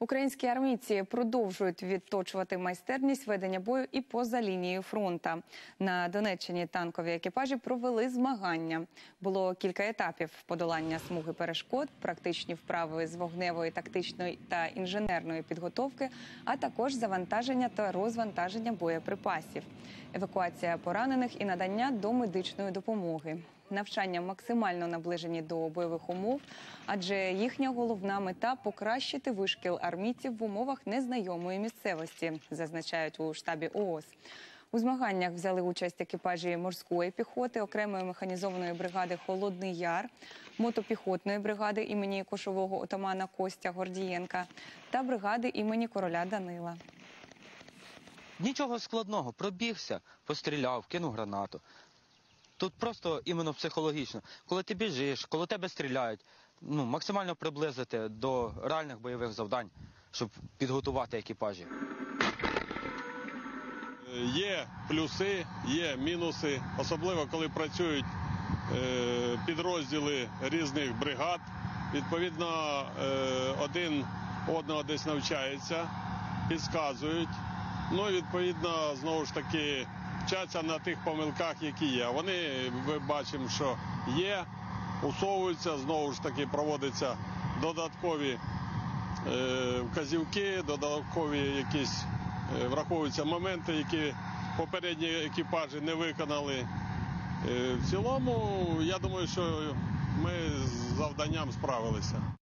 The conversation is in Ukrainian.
Українські армійці продовжують відточувати майстерність ведення бою і поза лінією фронта. На Донеччині танкові екіпажі провели змагання. Було кілька етапів подолання смуги перешкод, практичні вправи з вогневої, тактичної та інженерної підготовки, а також завантаження та розвантаження боєприпасів, евакуація поранених і надання домедичної допомоги. Навчання максимально наближені до бойових умов, адже їхня головна мета покращити вишкіл армійців в умовах незнайомої місцевості, зазначають у штабі ООС. У змаганнях взяли участь екіпажі морської піхоти, окремої механізованої бригади Холодний Яр, мотопіхотної бригади імені кошового отамана Костя Гордієнка та бригади імені короля Данила. Нічого складного, пробігся, постріляв, кинув гранату. Тут просто іменно психологічно. Коли ти біжиш, коли тебе стріляють, ну, максимально приблизити до реальних бойових завдань, щоб підготувати екіпажі. Є плюси, є мінуси, особливо коли працюють е, підрозділи різних бригад. Відповідно, е, один одного десь навчається, підказують. Ну і відповідно, знову ж таки, вчаться на тих помилках, які є. Вони ми бачимо, що є, усовуються, знову ж таки проводяться додаткові е, вказівки, додаткові якісь е, враховуються моменти, які попередні екіпажі не виконали. Е, В цілому, я думаю, що ми з завданням справилися.